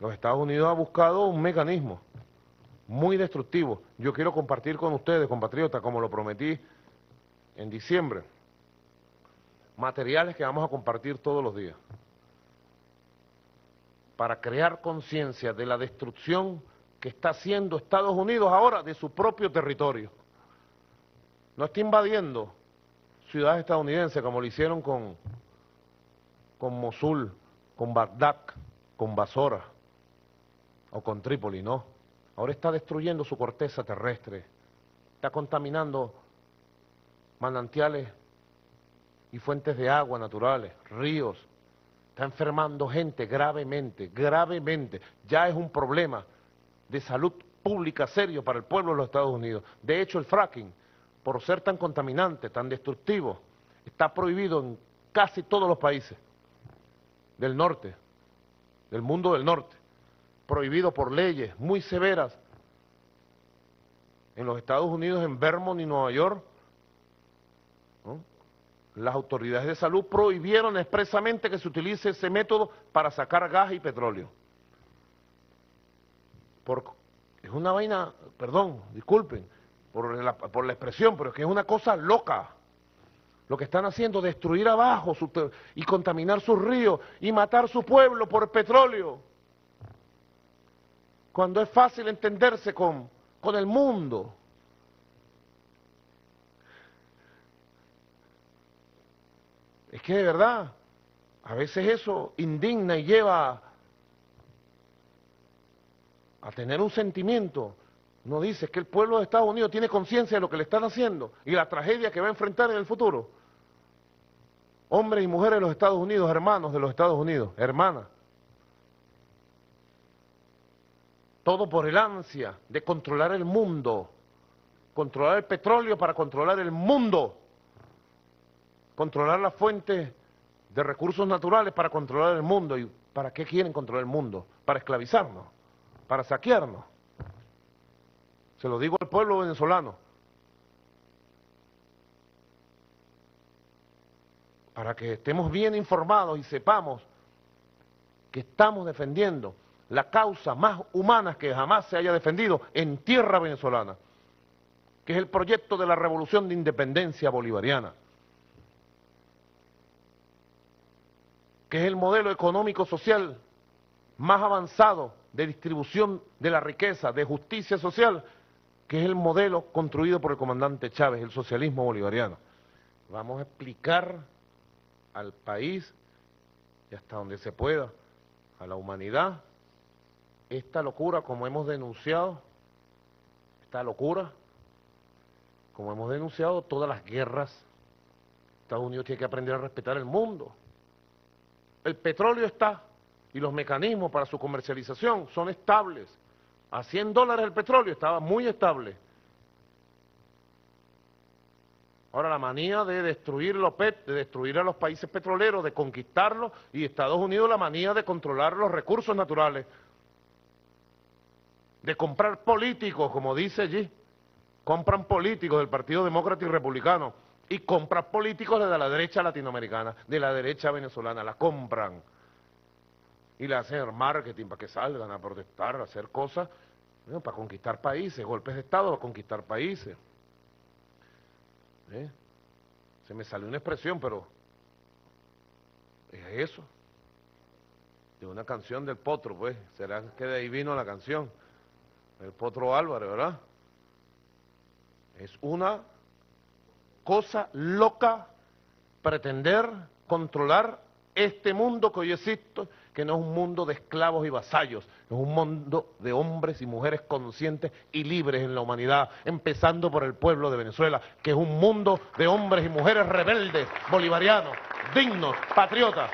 Los Estados Unidos ha buscado un mecanismo muy destructivo. Yo quiero compartir con ustedes, compatriotas, como lo prometí en diciembre, materiales que vamos a compartir todos los días para crear conciencia de la destrucción que está haciendo Estados Unidos ahora de su propio territorio. No está invadiendo ciudades estadounidenses como lo hicieron con, con Mosul, con Bagdad, con Basora o con Trípoli, no. Ahora está destruyendo su corteza terrestre, está contaminando manantiales y fuentes de agua naturales, ríos, está enfermando gente gravemente, gravemente. Ya es un problema de salud pública serio para el pueblo de los Estados Unidos. De hecho, el fracking, por ser tan contaminante, tan destructivo, está prohibido en casi todos los países del norte, del mundo del norte, prohibido por leyes muy severas. En los Estados Unidos, en Vermont y Nueva York, las autoridades de salud prohibieron expresamente que se utilice ese método para sacar gas y petróleo. es una vaina, perdón, disculpen por la, por la expresión, pero es que es una cosa loca. Lo que están haciendo, destruir abajo y contaminar sus ríos y matar su pueblo por petróleo. Cuando es fácil entenderse con, con el mundo. Es que de verdad, a veces eso indigna y lleva a tener un sentimiento. No dice que el pueblo de Estados Unidos tiene conciencia de lo que le están haciendo y la tragedia que va a enfrentar en el futuro. Hombres y mujeres de los Estados Unidos, hermanos de los Estados Unidos, hermanas. Todo por el ansia de controlar el mundo, controlar el petróleo para controlar el mundo, controlar las fuentes de recursos naturales para controlar el mundo. ¿Y para qué quieren controlar el mundo? Para esclavizarnos, para saquearnos. Se lo digo al pueblo venezolano. Para que estemos bien informados y sepamos que estamos defendiendo la causa más humana que jamás se haya defendido en tierra venezolana, que es el proyecto de la revolución de independencia bolivariana, que es el modelo económico-social más avanzado de distribución de la riqueza, de justicia social, que es el modelo construido por el comandante Chávez, el socialismo bolivariano. Vamos a explicar al país y hasta donde se pueda, a la humanidad, esta locura como hemos denunciado, esta locura, como hemos denunciado todas las guerras, Estados Unidos tiene que aprender a respetar el mundo. El petróleo está y los mecanismos para su comercialización son estables. A 100 dólares el petróleo estaba muy estable. Ahora la manía de destruir, los de destruir a los países petroleros, de conquistarlos, y Estados Unidos la manía de controlar los recursos naturales de comprar políticos, como dice allí, compran políticos del Partido Demócrata y Republicano y compran políticos de la derecha latinoamericana, de la derecha venezolana, la compran y le hacen marketing para que salgan a protestar, a hacer cosas, para conquistar países, golpes de Estado para conquistar países. ¿Eh? Se me salió una expresión, pero es eso. De una canción del potro, pues, será que de ahí vino la canción el Potro Álvarez, ¿verdad? Es una cosa loca pretender controlar este mundo que hoy existe, que no es un mundo de esclavos y vasallos, es un mundo de hombres y mujeres conscientes y libres en la humanidad, empezando por el pueblo de Venezuela, que es un mundo de hombres y mujeres rebeldes, bolivarianos, dignos, patriotas,